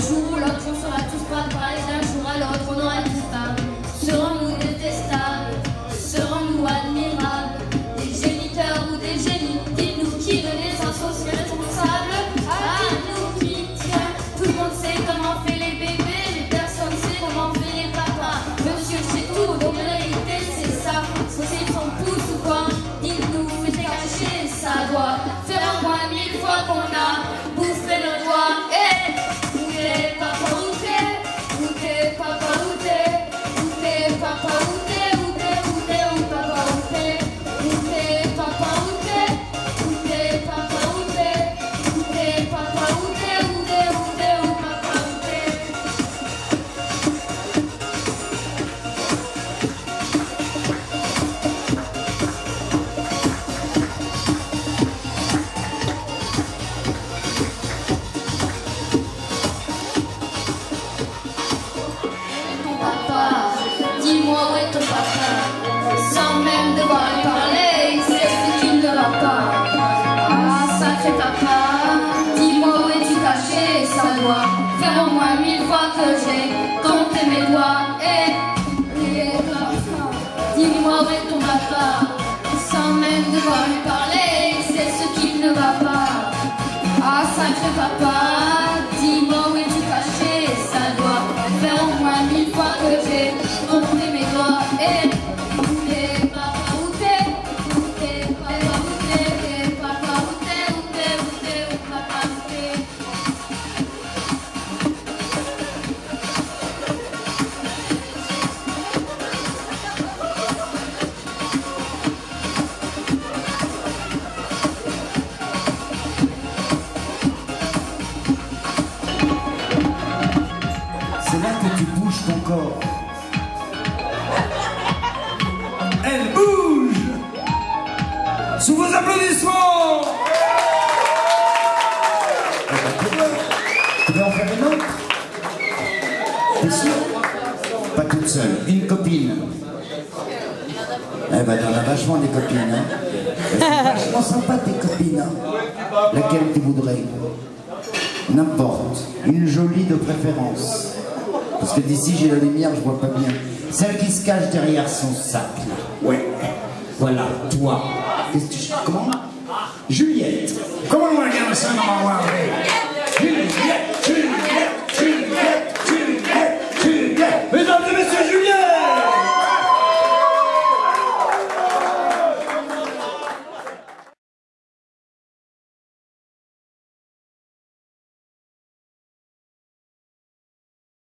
Two doit faire au moins mille fois que j'ai compté mes doigts. Papa, dis-moi où est ton papa Sans même devoir lui parler, c'est ce qui ne va pas. Ah, sacré papa, bouges ton corps. Elle bouge Sous vos applaudissements Tu veux en faire une autre? T'es sûr Pas toute seule, une copine. Eh ben, t'en as vachement des copines, hein. Vachement sympas tes copines, hein. Laquelle tu voudrais? N'importe. Une jolie de préférence. Parce que d'ici j'ai la lumière, je vois pas bien. Celle qui se cache derrière son sac. là. Ouais. Voilà, toi. Qu'est-ce que tu... Comment? Juliette. Comment on va dire ça dans ma Juliette.